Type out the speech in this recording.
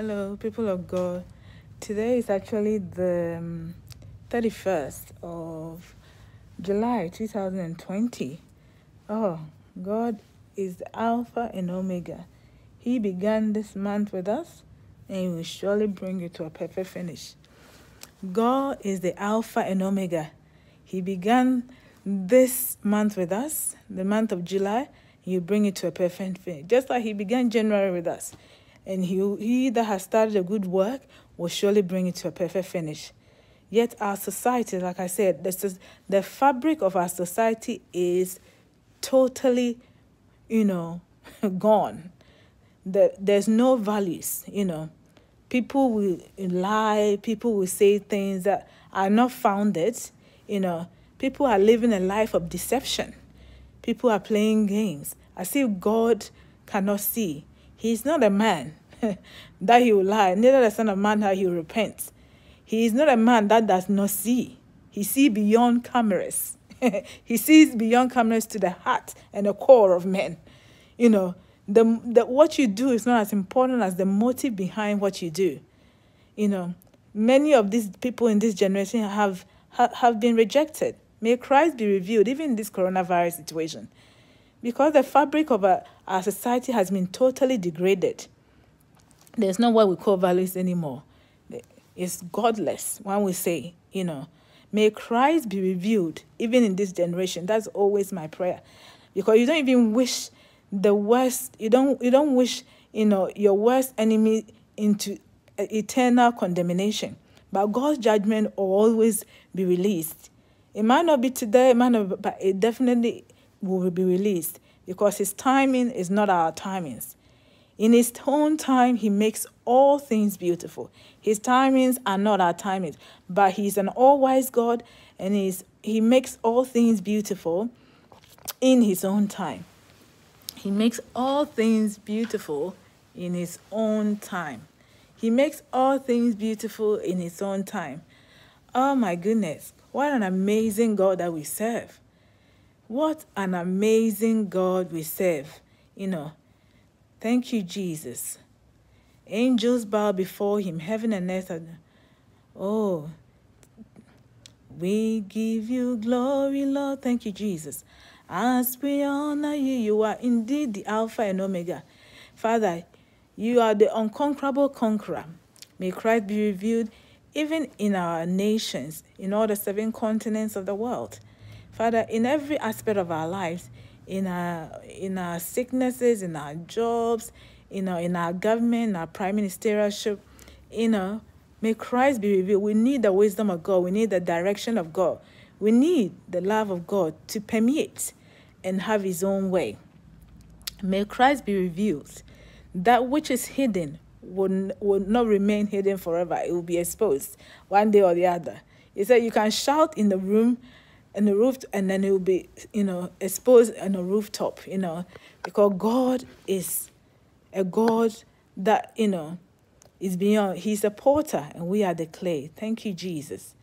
Hello, people of God. Today is actually the um, 31st of July 2020. Oh, God is the Alpha and Omega. He began this month with us and He will surely bring it to a perfect finish. God is the Alpha and Omega. He began this month with us, the month of July, will bring it to a perfect finish. Just like He began January with us and he, he that has started a good work will surely bring it to a perfect finish. Yet our society, like I said, this is, the fabric of our society is totally, you know, gone. The, there's no values, you know. People will lie, people will say things that are not founded, you know. People are living a life of deception. People are playing games as if God cannot see. He's not a man that he will lie, neither the Son of Man that he will repent. He is not a man that does not see. He sees beyond cameras. he sees beyond cameras to the heart and the core of men. You know, the, the what you do is not as important as the motive behind what you do. You know, many of these people in this generation have have, have been rejected. May Christ be revealed, even in this coronavirus situation because the fabric of our, our society has been totally degraded. There's no what we call values anymore. It's godless when we say, you know, may Christ be revealed even in this generation. That's always my prayer. Because you don't even wish the worst, you don't you don't wish, you know, your worst enemy into eternal condemnation. But God's judgment will always be released. It might not be today, it might not, be, but it definitely will be released because his timing is not our timings. In his own time, he makes all things beautiful. His timings are not our timings, but he's an all-wise God and he's, he makes all things beautiful in his own time. He makes all things beautiful in his own time. He makes all things beautiful in his own time. Oh my goodness, what an amazing God that we serve. What an amazing God we serve. You know, thank you, Jesus. Angels bow before him, heaven and earth. Are, oh, we give you glory, Lord. Thank you, Jesus. As we honor you, you are indeed the Alpha and Omega. Father, you are the unconquerable conqueror. May Christ be revealed even in our nations, in all the seven continents of the world. Father, in every aspect of our lives, in our in our sicknesses, in our jobs, you know, in our government, in our prime ministership, you know, may Christ be revealed. We need the wisdom of God. We need the direction of God. We need the love of God to permeate and have his own way. May Christ be revealed. That which is hidden will, will not remain hidden forever. It will be exposed one day or the other. He said you can shout in the room and the roof and then it will be you know exposed on a rooftop you know because god is a god that you know is beyond he's a porter and we are the clay. Thank you jesus